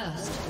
First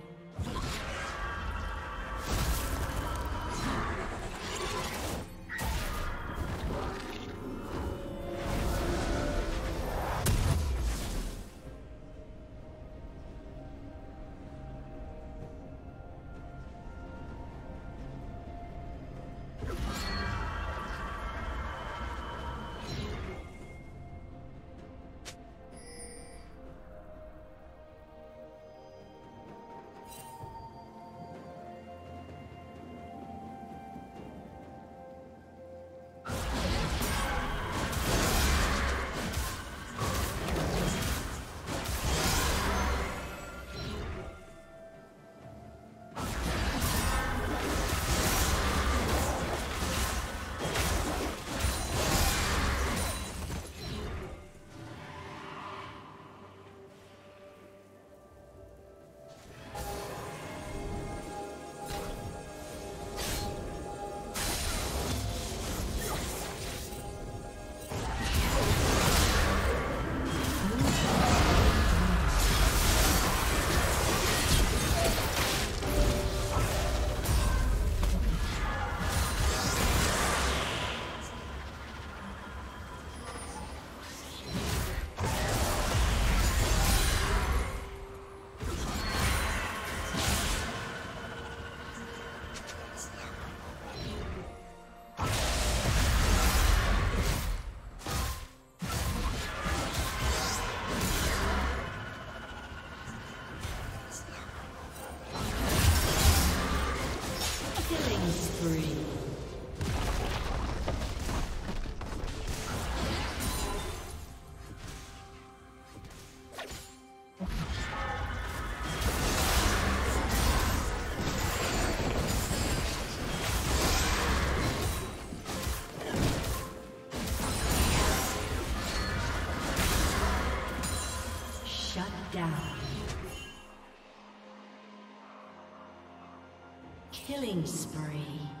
Killing spree.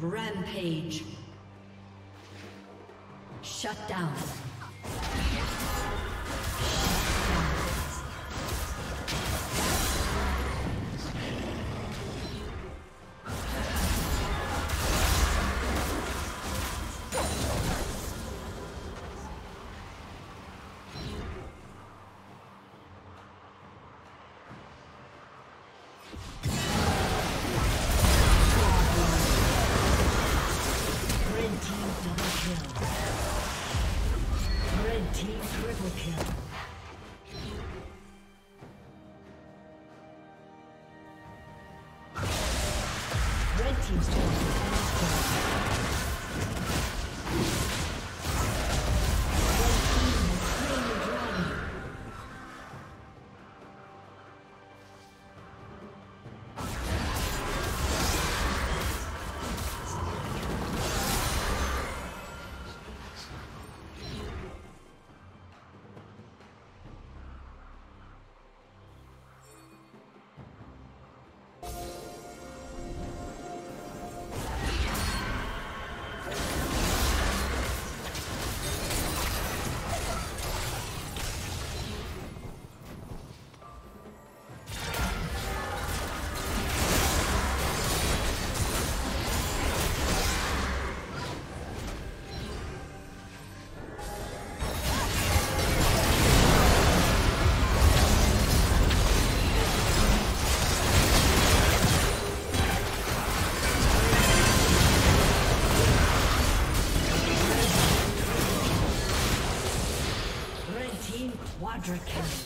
Rampage. Shut down. Quadra kill.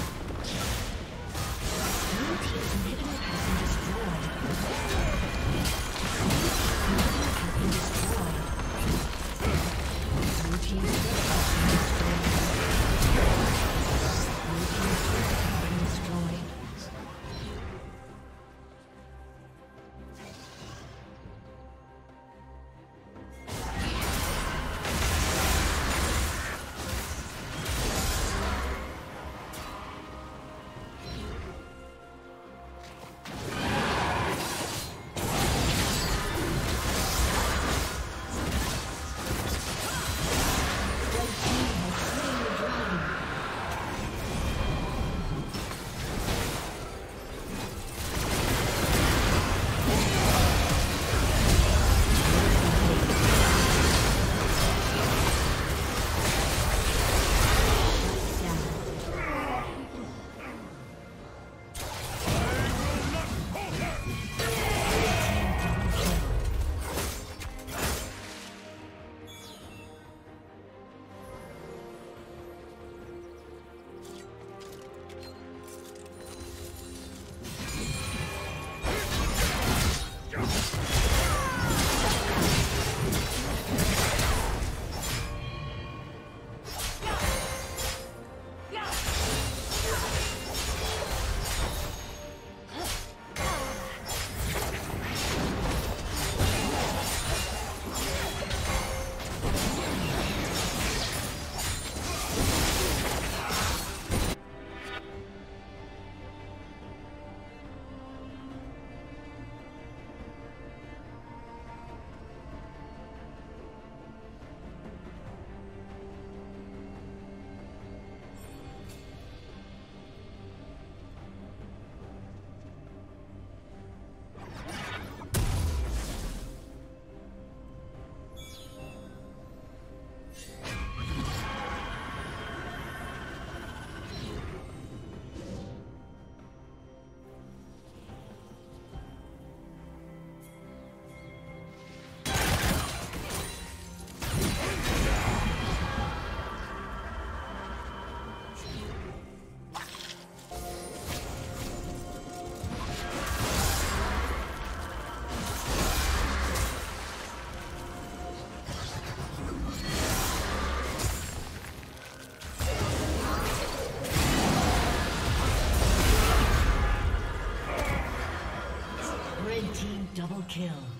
Kill.